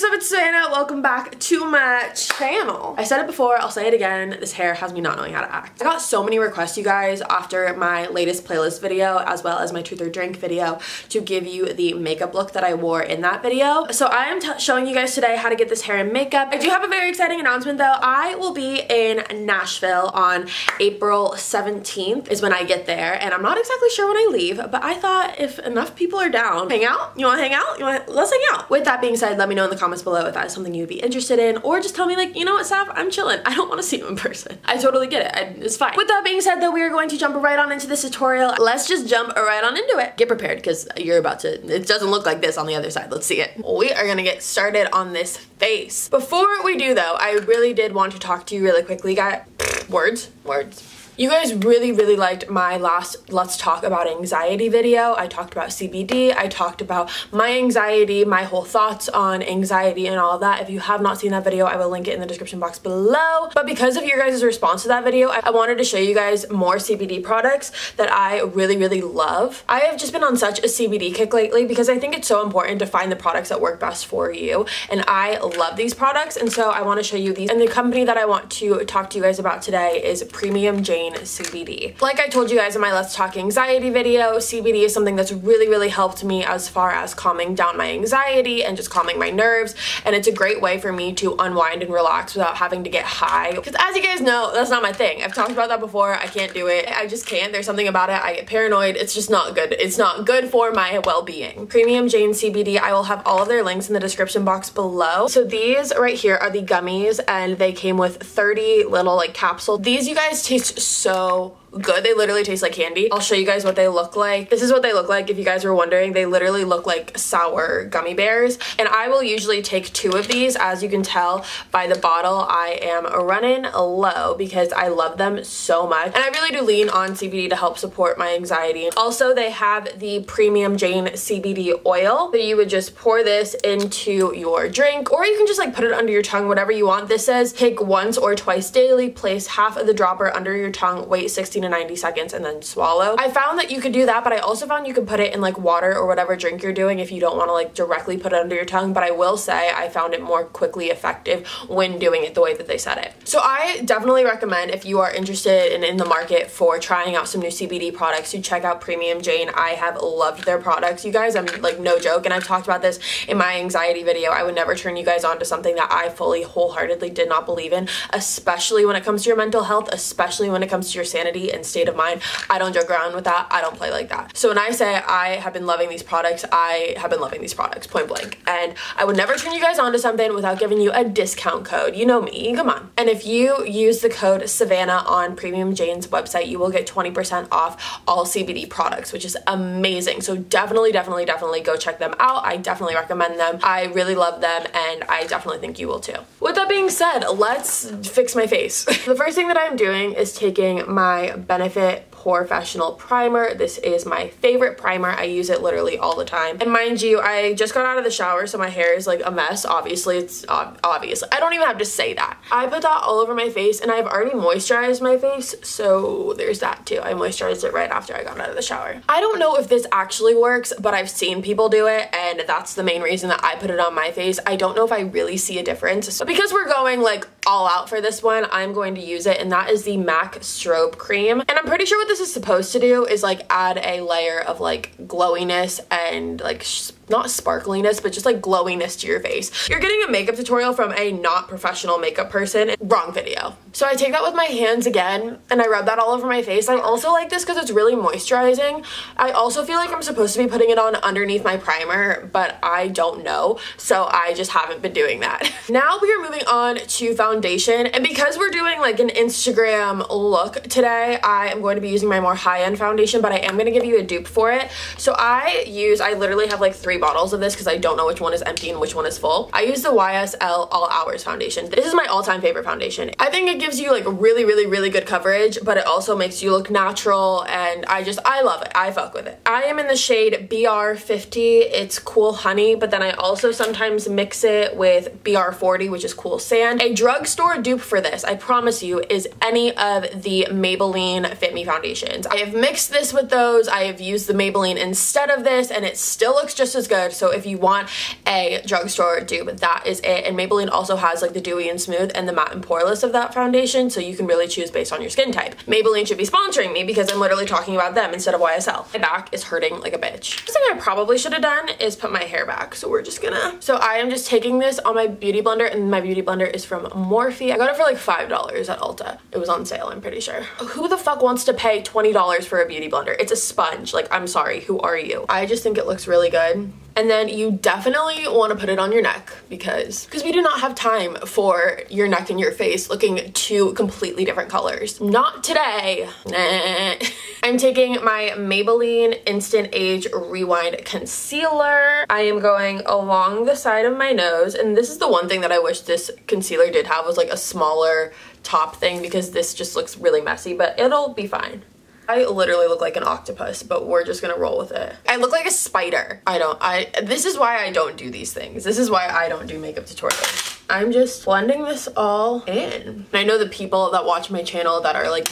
what's up? It's Savannah. Welcome back to my channel. I said it before, I'll say it again. This hair has me not knowing how to act. I got so many requests, you guys, after my latest playlist video, as well as my truth or drink video, to give you the makeup look that I wore in that video. So I am showing you guys today how to get this hair and makeup. I do have a very exciting announcement though. I will be in Nashville on April 17th is when I get there, and I'm not exactly sure when I leave, but I thought if enough people are down, hang out? You wanna hang out? You wanna, let's hang out. With that being said, let me know in the comments below if that is something you'd be interested in, or just tell me like, you know what, Sav, I'm chilling. I don't want to see you in person. I totally get it. I, it's fine. With that being said, though, we are going to jump right on into this tutorial. Let's just jump right on into it. Get prepared because you're about to, it doesn't look like this on the other side. Let's see it. We are gonna get started on this face. Before we do though, I really did want to talk to you really quickly, guys. Words, words you guys really, really liked my last Let's Talk About Anxiety video. I talked about CBD. I talked about my anxiety, my whole thoughts on anxiety and all that. If you have not seen that video, I will link it in the description box below. But because of your guys' response to that video, I wanted to show you guys more CBD products that I really, really love. I have just been on such a CBD kick lately because I think it's so important to find the products that work best for you. And I love these products. And so I want to show you these. And the company that I want to talk to you guys about today is Premium Jane CBD. Like I told you guys in my Let's Talk Anxiety video, CBD is something that's really, really helped me as far as calming down my anxiety and just calming my nerves. And it's a great way for me to unwind and relax without having to get high. Because as you guys know, that's not my thing. I've talked about that before. I can't do it. I just can't. There's something about it. I get paranoid. It's just not good. It's not good for my well-being. Premium Jane CBD, I will have all of their links in the description box below. So these right here are the gummies and they came with 30 little like capsules. These you guys taste so good. They literally taste like candy. I'll show you guys what they look like. This is what they look like if you guys were wondering. They literally look like sour gummy bears. And I will usually take two of these. As you can tell by the bottle, I am running low because I love them so much. And I really do lean on CBD to help support my anxiety. Also, they have the Premium Jane CBD oil. So you would just pour this into your drink or you can just like put it under your tongue, whatever you want. This says take once or twice daily, place half of the dropper under your tongue, wait 60 to 90 seconds and then swallow. I found that you could do that, but I also found you could put it in like water or whatever drink you're doing if you don't want to like directly put it under your tongue. But I will say I found it more quickly effective when doing it the way that they said it. So I definitely recommend if you are interested and in the market for trying out some new CBD products to check out Premium Jane. I have loved their products. You guys, I'm like no joke. And I've talked about this in my anxiety video. I would never turn you guys on to something that I fully wholeheartedly did not believe in, especially when it comes to your mental health, especially when it comes to your sanity and state of mind. I don't joke around with that. I don't play like that. So when I say I have been loving these products, I have been loving these products, point blank. And I would never turn you guys on to something without giving you a discount code. You know me, come on. And if you use the code Savannah on Premium Jane's website, you will get 20% off all CBD products, which is amazing. So definitely, definitely, definitely go check them out. I definitely recommend them. I really love them and I definitely think you will too. With that being said, let's fix my face. the first thing that I'm doing is taking my Benefit POREfessional Primer. This is my favorite primer. I use it literally all the time. And mind you, I just got out of the shower, so my hair is like a mess. Obviously, it's ob obvious. I don't even have to say that. I put that all over my face and I've already moisturized my face, so there's that too. I moisturized it right after I got out of the shower. I don't know if this actually works, but I've seen people do it and that's the main reason that I put it on my face. I don't know if I really see a difference. But because we're going like all out for this one, I'm going to use it and that is the MAC Strobe Cream. And I'm pretty sure what this is supposed to do is like add a layer of like glowiness and like not sparkliness, but just like glowiness to your face. You're getting a makeup tutorial from a not professional makeup person. Wrong video. So I take that with my hands again and I rub that all over my face. I also like this because it's really moisturizing. I also feel like I'm supposed to be putting it on underneath my primer, but I don't know. So I just haven't been doing that. now we are moving on to foundation. And because we're doing like an Instagram look today, I am going to be using my more high-end foundation, but I am going to give you a dupe for it. So I use, I literally have like three bottles of this because I don't know which one is empty and which one is full. I use the YSL All Hours foundation. This is my all-time favorite foundation. I think it gives you like really, really, really good coverage, but it also makes you look natural and I just, I love it. I fuck with it. I am in the shade BR50. It's Cool Honey, but then I also sometimes mix it with BR40, which is Cool Sand. A drugstore dupe for this, I promise you, is any of the Maybelline Fit Me foundations. I have mixed this with those. I have used the Maybelline instead of this and it still looks just as good. So if you want a drugstore dupe, that is it. And Maybelline also has like the Dewy and Smooth and the Matte and Poreless of that foundation. So you can really choose based on your skin type. Maybelline should be sponsoring me because I'm literally talking about them instead of YSL. My back is hurting like a bitch. The thing I probably should have done is put my hair back. So we're just gonna, so I am just taking this on my beauty blender and my beauty blender is from Morphe. I got it for like $5 at Ulta. It was on sale, I'm pretty sure. Who the fuck wants to pay $20 for a beauty blender? It's a sponge. Like, I'm sorry, who are you? I just think it looks really good. And then you definitely want to put it on your neck because because we do not have time for your neck and your face looking two completely different colors. Not today. I'm taking my Maybelline Instant Age Rewind Concealer. I am going along the side of my nose and this is the one thing that I wish this concealer did have was like a smaller top thing because this just looks really messy but it'll be fine. I literally look like an octopus, but we're just gonna roll with it. I look like a spider. I don't, I, this is why I don't do these things. This is why I don't do makeup tutorials. I'm just blending this all in. And I know the people that watch my channel that are like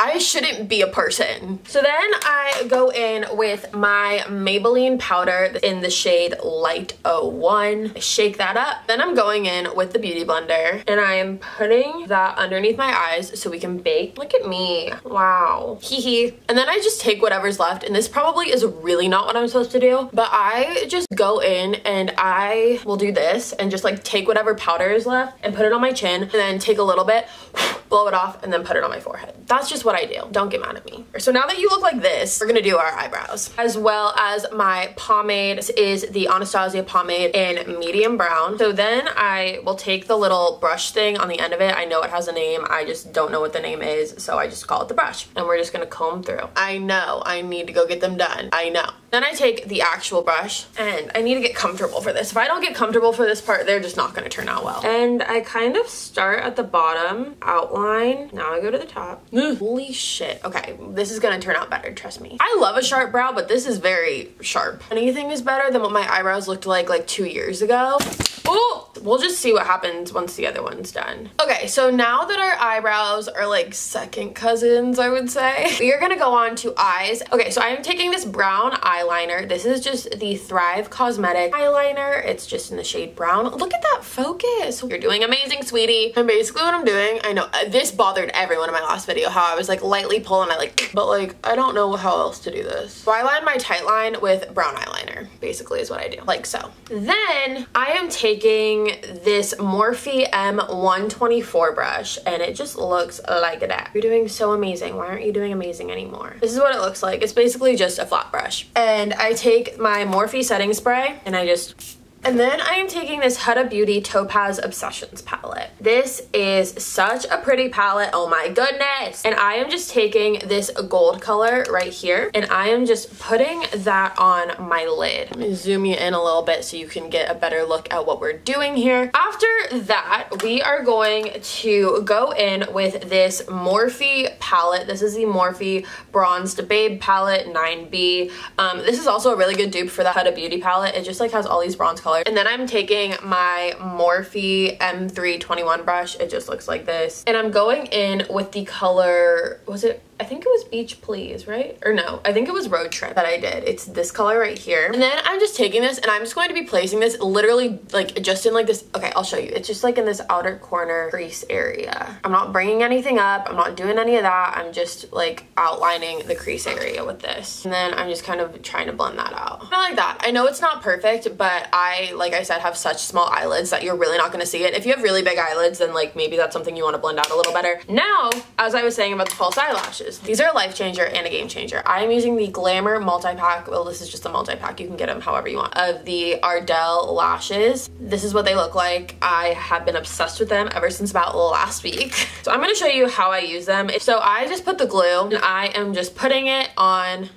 I shouldn't be a person. So then I go in with my Maybelline powder in the shade Light 01. I shake that up. Then I'm going in with the Beauty Blender and I am putting that underneath my eyes so we can bake. Look at me. Wow. Hee hee. And then I just take whatever's left and this probably is really not what I'm supposed to do, but I just go in and I will do this and just like take whatever powder is left and put it on my chin and then take a little bit, blow it off and then put it on my forehead. That's just what I do. Don't get mad at me. So now that you look like this, we're gonna do our eyebrows. As well as my pomade. This is the Anastasia pomade in medium brown. So then I will take the little brush thing on the end of it. I know it has a name. I just don't know what the name is. So I just call it the brush. And we're just gonna comb through. I know I need to go get them done. I know. Then I take the actual brush and I need to get comfortable for this. If I don't get comfortable for this part, they're just not gonna turn out well. And I kind of start at the bottom, outline. Now I go to the top. Holy shit. Okay, this is gonna turn out better, trust me. I love a sharp brow, but this is very sharp. Anything is better than what my eyebrows looked like like two years ago. Oh, we'll just see what happens once the other one's done. Okay, so now that our eyebrows are like second cousins, I would say, we are gonna go on to eyes. Okay, so I am taking this brown eyeliner. This is just the Thrive Cosmetic eyeliner. It's just in the shade brown. Look at that focus. You're doing amazing, sweetie. And basically what I'm doing, I know uh, this bothered everyone in my last video, how I was like lightly pulling, I like, but like, I don't know how else to do this. So I line my tight line with brown eyeliner, basically is what I do, like so. Then I am taking this Morphe M124 brush and it just looks like that. You're doing so amazing. Why aren't you doing amazing anymore? This is what it looks like. It's basically just a flat brush. And I take my Morphe setting spray and I just and then I am taking this Huda Beauty Topaz Obsessions palette. This is such a pretty palette. Oh my goodness. And I am just taking this gold color right here and I am just putting that on my lid. Let me zoom you in a little bit so you can get a better look at what we're doing here. After that, we are going to go in with this Morphe palette. This is the Morphe Bronzed Babe palette 9B. Um, this is also a really good dupe for the Huda Beauty palette. It just like has all these bronze colors And then I'm taking my Morphe M321 brush. It just looks like this. And I'm going in with the color, was it I think it was Beach Please, right? Or no, I think it was Road Trip that I did. It's this color right here. And then I'm just taking this and I'm just going to be placing this literally like just in like this, okay, I'll show you. It's just like in this outer corner crease area. I'm not bringing anything up. I'm not doing any of that. I'm just like outlining the crease area with this. And then I'm just kind of trying to blend that out. I like that. I know it's not perfect, but I, like I said, have such small eyelids that you're really not gonna see it. If you have really big eyelids, then like maybe that's something you wanna blend out a little better. Now, as I was saying about the false eyelashes, these are a life changer and a game changer. I am using the Glamour multi-pack. Well, this is just a multi-pack. You can get them however you want. Of the Ardell lashes. This is what they look like. I have been obsessed with them ever since about last week. So I'm going to show you how I use them. So I just put the glue and I am just putting it on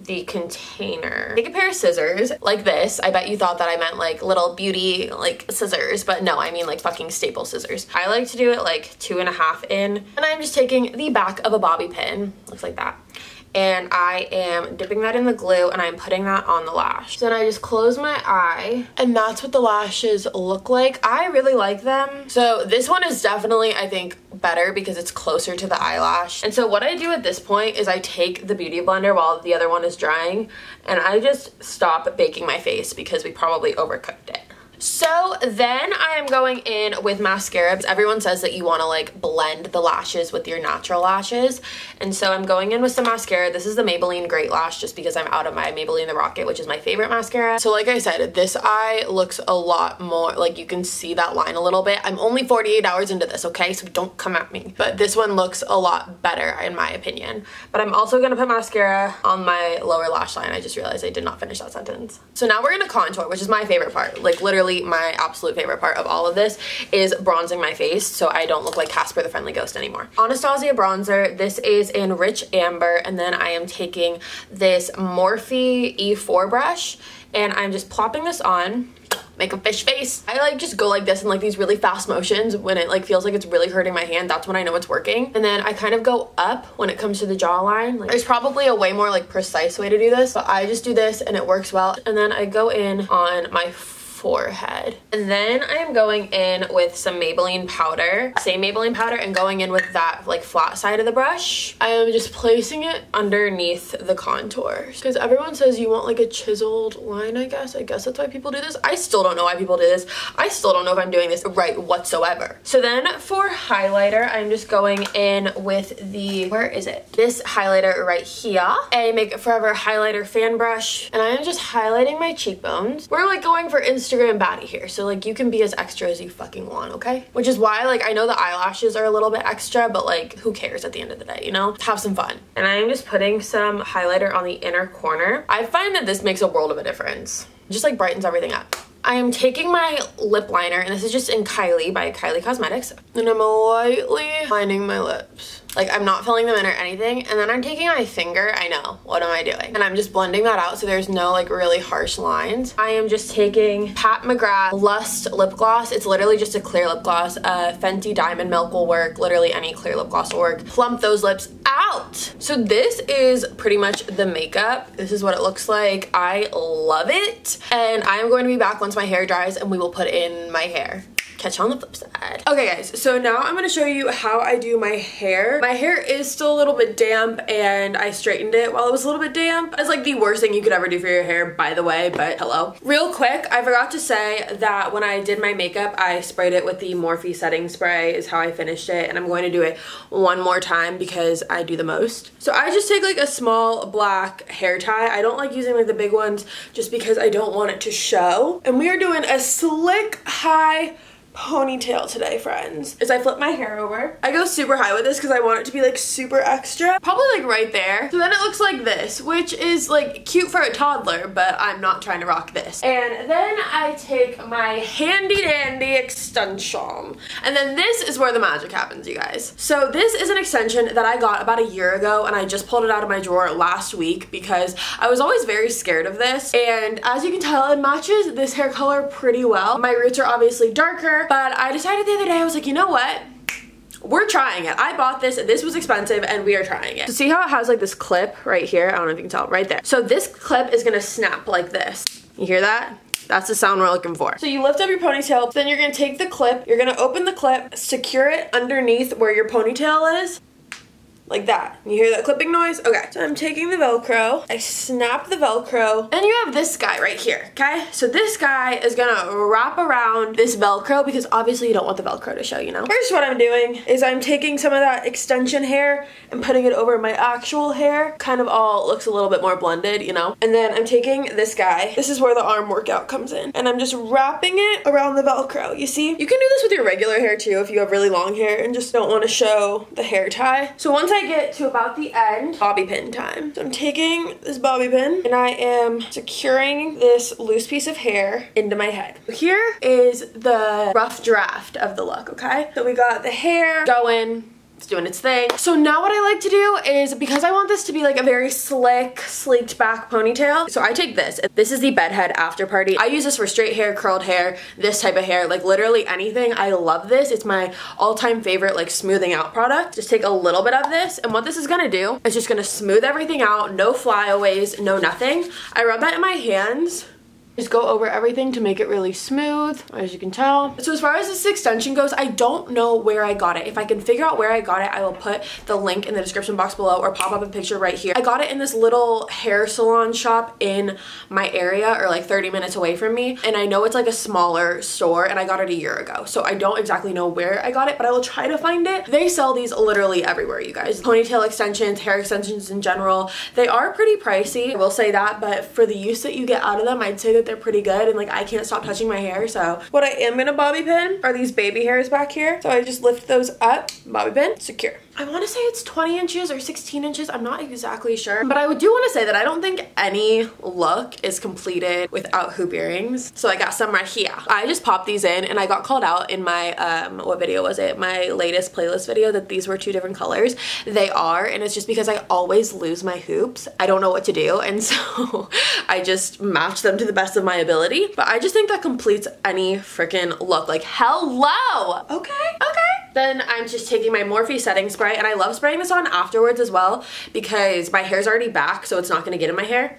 the container. Take a pair of scissors like this. I bet you thought that I meant like little beauty like scissors, but no, I mean like fucking staple scissors. I like to do it like two and a half in and I'm just taking the back of a bobby pin, looks like that and I am dipping that in the glue and I'm putting that on the lash. Then I just close my eye and that's what the lashes look like. I really like them. So this one is definitely, I think, better because it's closer to the eyelash. And so what I do at this point is I take the Beauty Blender while the other one is drying and I just stop baking my face because we probably overcooked it. So then I am going in with mascara. Everyone says that you want to like blend the lashes with your natural lashes. And so I'm going in with some mascara. This is the Maybelline Great Lash just because I'm out of my Maybelline The Rocket, which is my favorite mascara. So like I said, this eye looks a lot more, like you can see that line a little bit. I'm only 48 hours into this, okay? So don't come at me. But this one looks a lot better in my opinion. But I'm also going to put mascara on my lower lash line. I just realized I did not finish that sentence. So now we're going to contour, which is my favorite part. Like literally literally my absolute favorite part of all of this is bronzing my face so I don't look like Casper the Friendly Ghost anymore. Anastasia bronzer, this is in Rich Amber and then I am taking this Morphe E4 brush and I'm just plopping this on make a fish face. I like just go like this in like these really fast motions when it like feels like it's really hurting my hand. That's when I know it's working. And then I kind of go up when it comes to the jawline. Like, there's probably a way more like precise way to do this, but I just do this and it works well. And then I go in on my forehead. And then I am going in with some Maybelline powder, same Maybelline powder, and going in with that like flat side of the brush. I am just placing it underneath the contours because everyone says you want like a chiseled line, I guess. I guess that's why people do this. I still don't know why people do this. I still don't know if I'm doing this right whatsoever. So then for highlighter, I'm just going in with the, where is it? This highlighter right here, a Make Up For Ever highlighter fan brush. And I am just highlighting my cheekbones. We're like going for Instagram Instagram baddie here. So like you can be as extra as you fucking want, okay? Which is why like I know the eyelashes are a little bit extra, but like who cares at the end of the day, you know? Have some fun. And I'm just putting some highlighter on the inner corner. I find that this makes a world of a difference. It just like brightens everything up. I am taking my lip liner, and this is just in Kylie by Kylie Cosmetics, and I'm lightly lining my lips. Like I'm not filling them in or anything. And then I'm taking my finger, I know, what am I doing? And I'm just blending that out so there's no like really harsh lines. I am just taking Pat McGrath Lust Lip Gloss. It's literally just a clear lip gloss. Uh, Fenty Diamond Milk will work. Literally any clear lip gloss will work. Plump those lips out. So this is pretty much the makeup. This is what it looks like. I love it. And I am going to be back once my hair dries and we will put in my hair catch on the flip side. Okay guys, so now I'm gonna show you how I do my hair. My hair is still a little bit damp and I straightened it while it was a little bit damp. It's like the worst thing you could ever do for your hair, by the way, but hello. Real quick, I forgot to say that when I did my makeup, I sprayed it with the Morphe setting spray is how I finished it and I'm going to do it one more time because I do the most. So I just take like a small black hair tie. I don't like using like the big ones just because I don't want it to show. And we are doing a slick high ponytail today, friends. Is I flip my hair over. I go super high with this because I want it to be like super extra. Probably like right there. So then it looks like this, which is like cute for a toddler, but I'm not trying to rock this. And then I take my handy dandy extension. And then this is where the magic happens, you guys. So this is an extension that I got about a year ago and I just pulled it out of my drawer last week because I was always very scared of this. And as you can tell, it matches this hair color pretty well. My roots are obviously darker but I decided the other day, I was like, you know what? we're trying it. I bought this, this was expensive, and we are trying it. So see how it has like this clip right here? I don't know if you can tell, right there. So this clip is gonna snap like this. You hear that? That's the sound we're looking for. So you lift up your ponytail, then you're gonna take the clip, you're gonna open the clip, secure it underneath where your ponytail is, like that. You hear that clipping noise? Okay, so I'm taking the Velcro, I snap the Velcro, and you have this guy right here, okay? So this guy is gonna wrap around this Velcro because obviously you don't want the Velcro to show, you know? First what I'm doing is I'm taking some of that extension hair and putting it over my actual hair. Kind of all looks a little bit more blended, you know? And then I'm taking this guy. This is where the arm workout comes in. And I'm just wrapping it around the Velcro, you see? You can do this with your regular hair too if you have really long hair and just don't want to show the hair tie. So once I I get to about the end, bobby pin time. So I'm taking this bobby pin and I am securing this loose piece of hair into my head. Here is the rough draft of the look, okay? So we got the hair going It's doing its thing. So now what I like to do is, because I want this to be like a very slick, sleeked back ponytail, so I take this. This is the Bedhead After Party. I use this for straight hair, curled hair, this type of hair, like literally anything. I love this. It's my all-time favorite like smoothing out product. Just take a little bit of this, and what this is gonna do is just gonna smooth everything out, no flyaways, no nothing. I rub that in my hands just go over everything to make it really smooth, as you can tell. So as far as this extension goes, I don't know where I got it. If I can figure out where I got it, I will put the link in the description box below or pop up a picture right here. I got it in this little hair salon shop in my area or like 30 minutes away from me. And I know it's like a smaller store and I got it a year ago. So I don't exactly know where I got it, but I will try to find it. They sell these literally everywhere, you guys. Ponytail extensions, hair extensions in general. They are pretty pricey, I will say that, but for the use that you get out of them, I'd say that they're pretty good and like I can't stop touching my hair so what I am gonna bobby pin are these baby hairs back here so I just lift those up bobby pin secure I want to say it's 20 inches or 16 inches. I'm not exactly sure. But I do want to say that I don't think any look is completed without hoop earrings. So I got some right here. I just popped these in and I got called out in my, um, what video was it? My latest playlist video that these were two different colors. They are and it's just because I always lose my hoops. I don't know what to do and so I just match them to the best of my ability. But I just think that completes any freaking look. Like, hello! Okay, okay. Then I'm just taking my Morphe setting spray and I love spraying this on afterwards as well because my hair's already back so it's not going to get in my hair.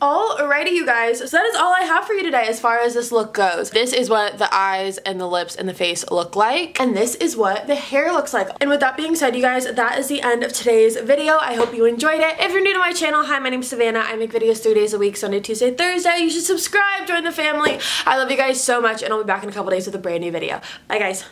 Alrighty you guys, so that is all I have for you today as far as this look goes. This is what the eyes and the lips and the face look like and this is what the hair looks like. And with that being said you guys, that is the end of today's video. I hope you enjoyed it. If you're new to my channel, hi my name's Savannah. I make videos three days a week, Sunday, Tuesday, Thursday. You should subscribe, join the family. I love you guys so much and I'll be back in a couple days with a brand new video. Bye guys.